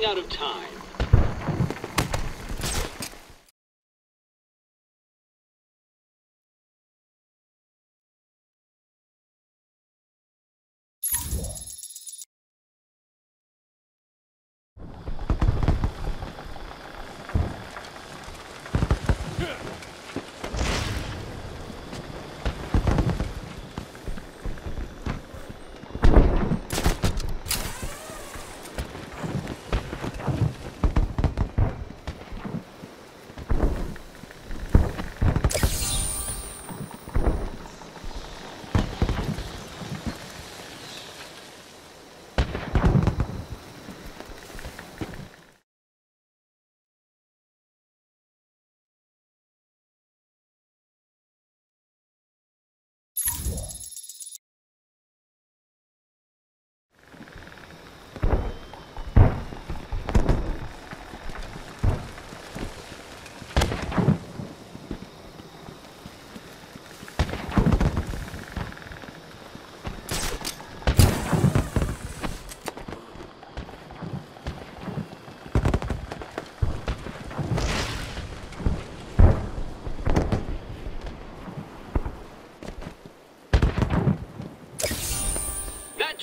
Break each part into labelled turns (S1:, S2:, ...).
S1: running out of time.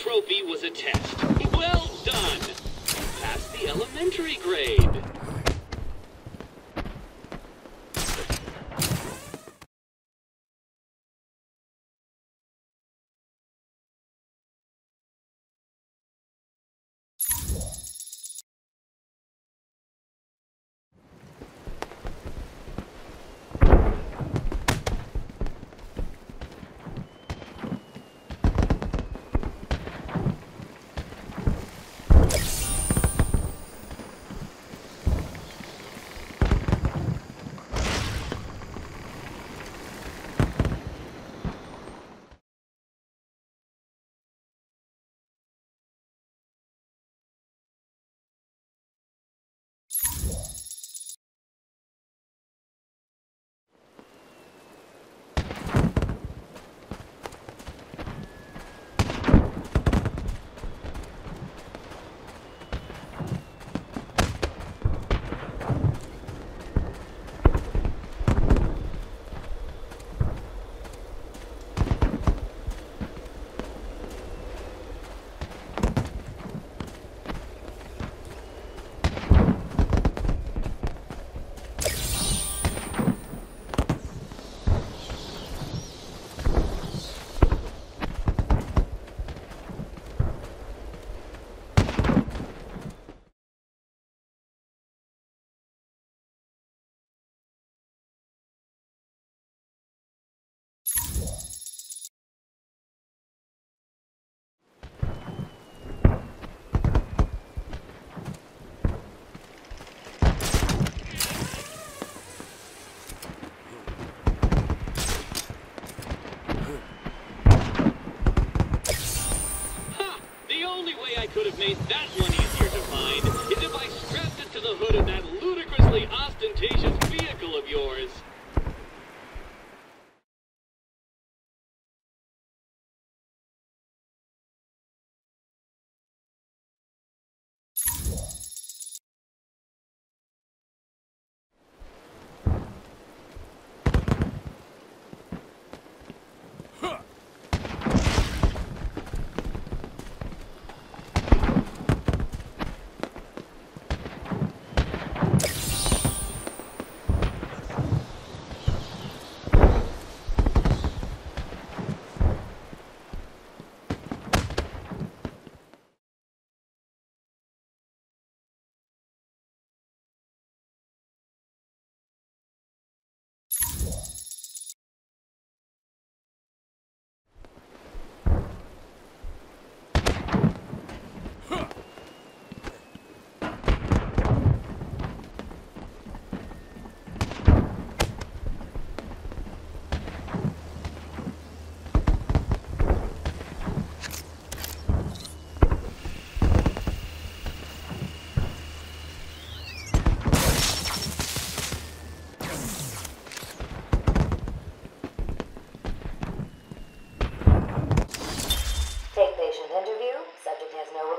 S1: trophy was a test. Well done! You passed the elementary grade.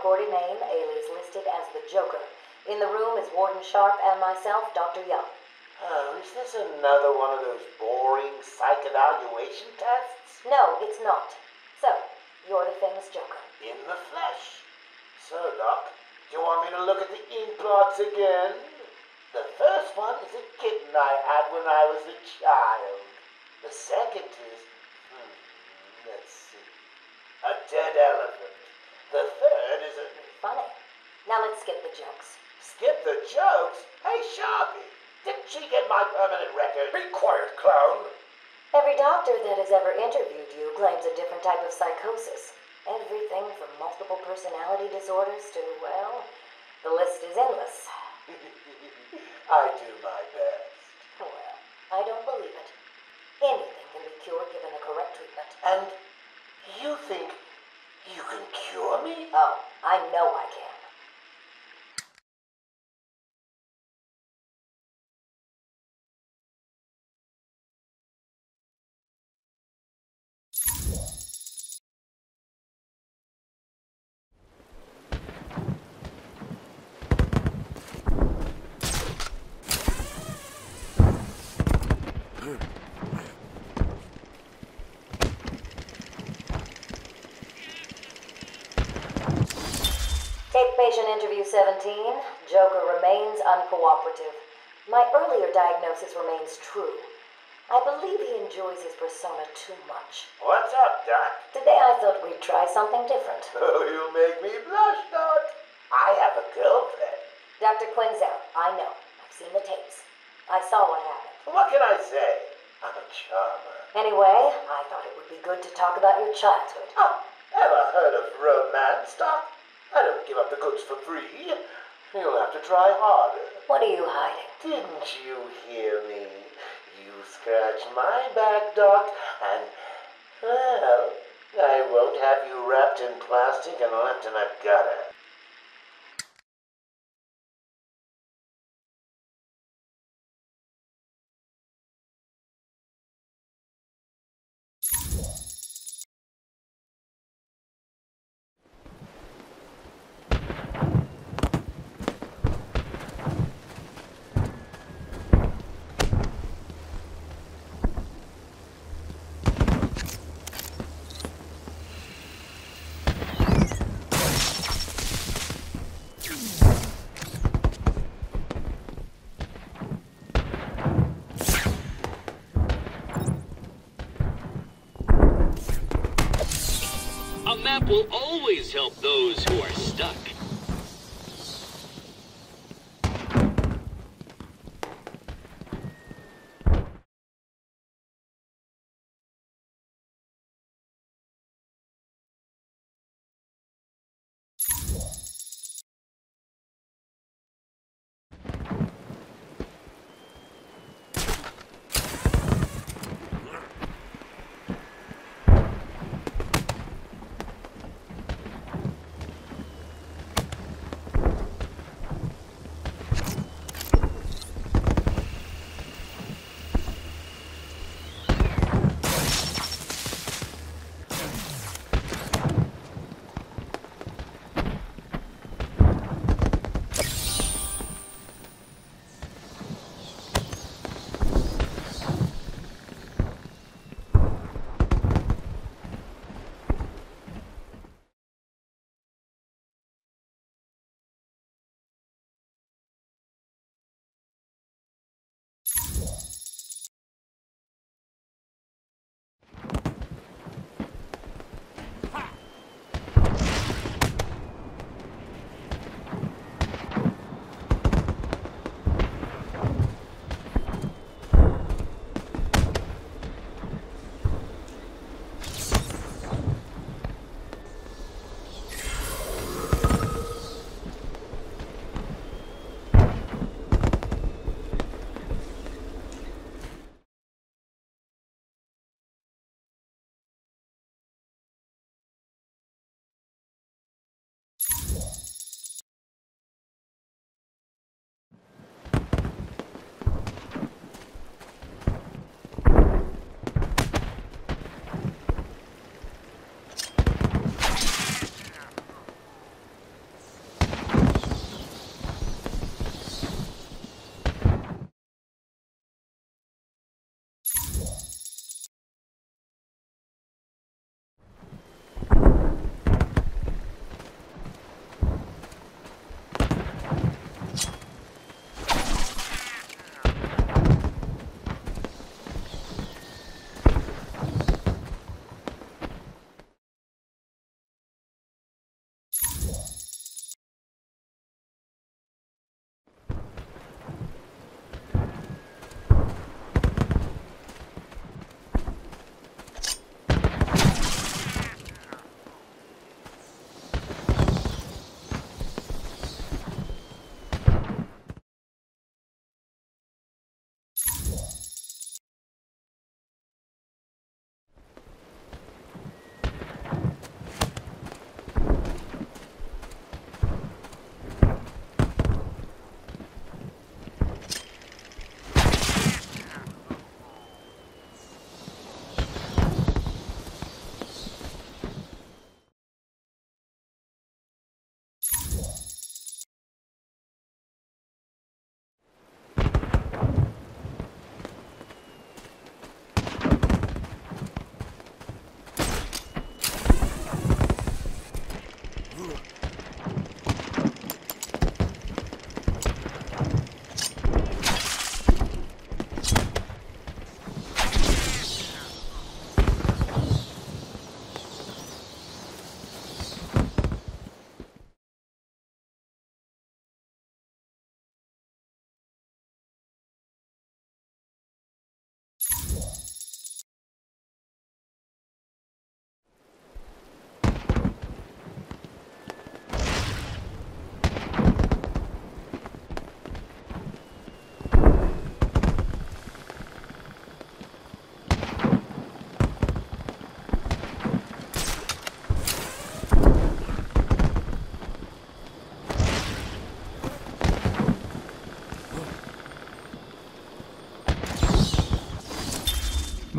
S2: Authority name, alias listed as the Joker. In the room is Warden Sharp and myself, Dr. Young.
S3: Oh, is this another one of those boring psych evaluation tests?
S2: No, it's not. So, you're the famous Joker.
S3: In the flesh. So, Doc, do you want me to look at the ink blots again? The first one is a kitten I had when I was a child. The second is, hmm, let's see, a dead elephant. The third is a.
S2: Funny. Now let's skip the jokes.
S3: Skip the jokes? Hey, Sharpie, didn't she get my permanent record?
S4: Be quiet, clown.
S2: Every doctor that has ever interviewed you claims a different type of psychosis. Everything from multiple personality disorders to, well, the list is endless.
S3: I do my best.
S2: Well, I don't believe it. Anything can be cured given the correct treatment.
S3: And you think you can cure me?
S2: Oh, I know I can. 17. Joker remains uncooperative. My earlier diagnosis remains true. I believe he enjoys his persona too much.
S3: What's up, Doc?
S2: Today I thought we'd try something different.
S3: Oh, you make me blush, Doc. I have a girlfriend.
S2: Dr. Quinzel, I know. I've seen the tapes. I saw what happened.
S3: What can I say? I'm a charmer.
S2: Anyway, I thought it would be good to talk about your childhood.
S3: Oh, ever heard of romance, Doc? I don't give up the goods for free. You'll have to try harder.
S2: What are you hiding?
S3: Didn't you hear me? You scratch my back, Doc, and, well, I won't have you wrapped in plastic and left in a gutter.
S1: Map will always help those who are stuck.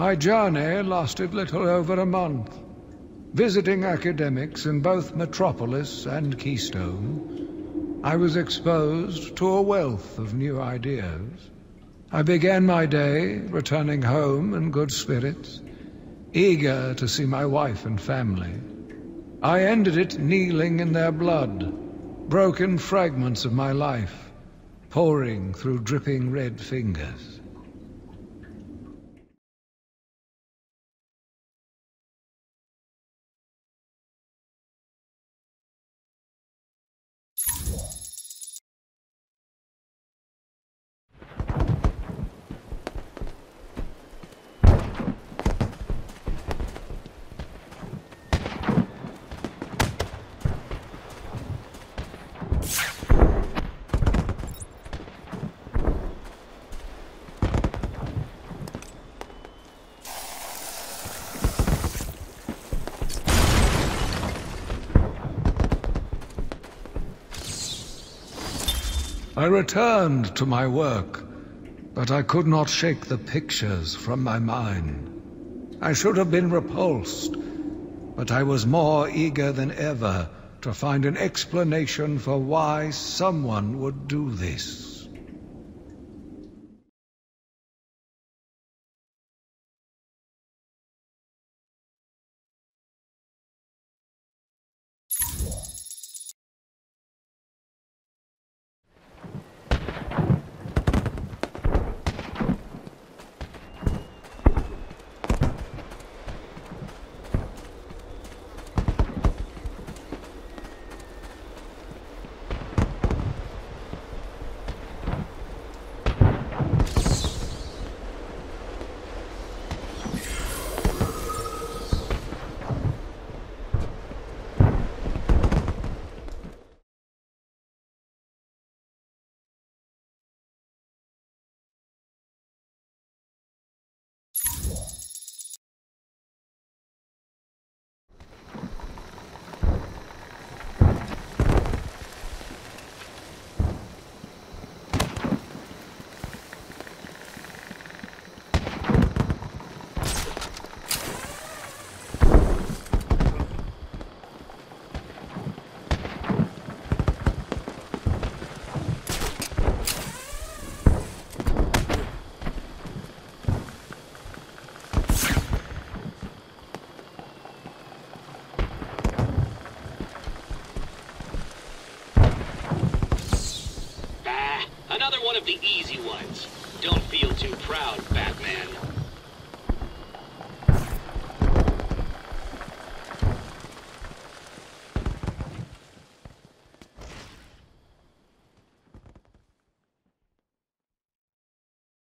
S4: My journey lasted little over a month. Visiting academics in both Metropolis and Keystone, I was exposed to a wealth of new ideas. I began my day returning home in good spirits, eager to see my wife and family. I ended it kneeling in their blood, broken fragments of my life, pouring through dripping red fingers. I returned to my work, but I could not shake the pictures from my mind. I should have been repulsed, but I was more eager than ever to find an explanation for why someone would do this.